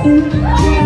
Oh.